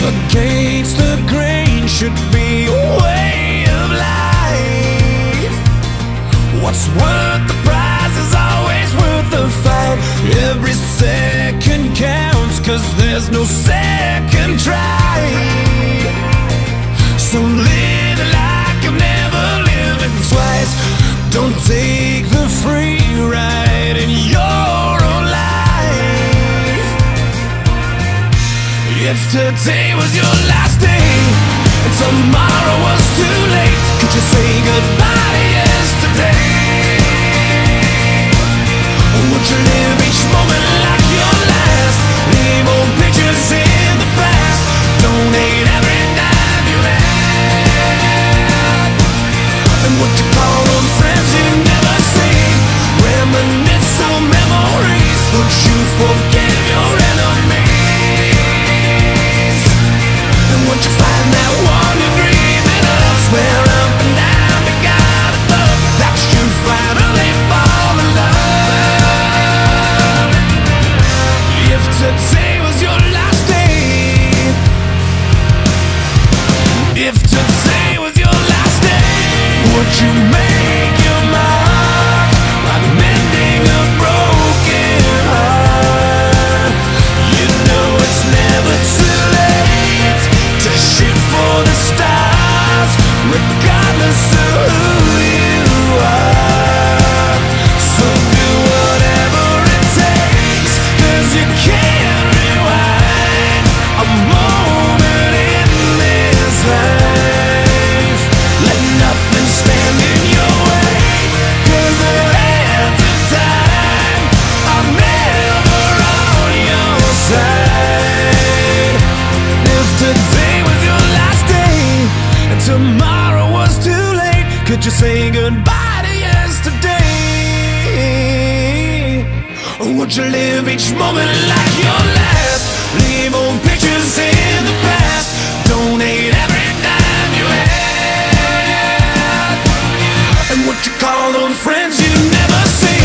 Against the grain should be a way of life. What's worth the prize is always worth the fight. Every second counts, cause there's no second try. So live like you've never lived twice. Don't take Today was your last day and tomorrow was too late, could you say goodbye to yesterday? Or would you live each moment Would you live each moment like your last? Leave old pictures in the past. Donate every dime you had. And what you call those friends you never see?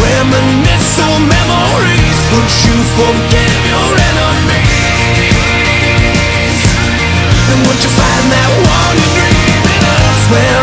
Reminisce on memories. Would you forgive your enemies? And once you find that one you're dreaming of, swear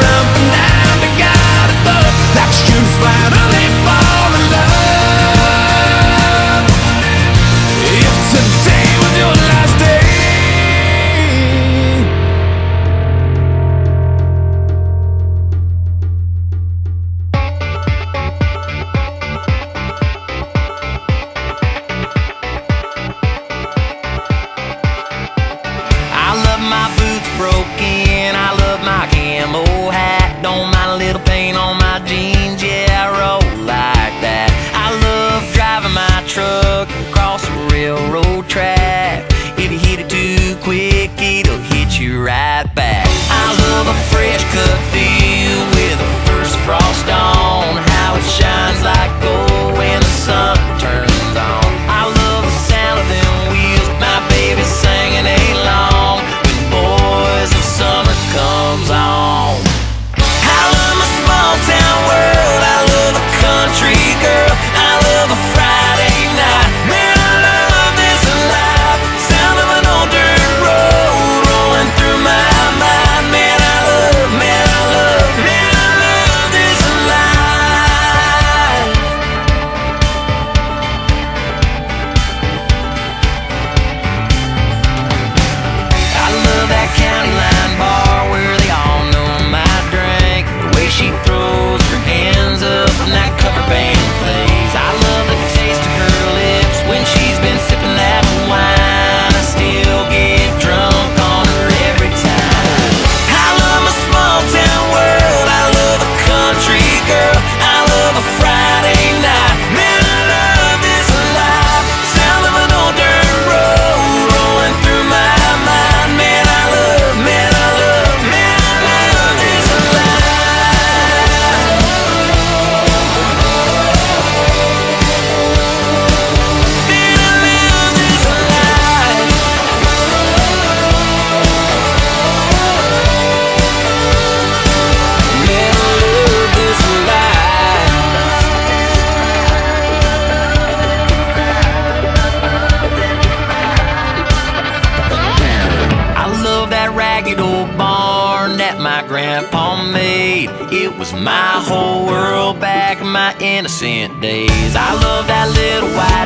comes on. ragged old barn that my grandpa made. It was my whole world back in my innocent days. I love that little white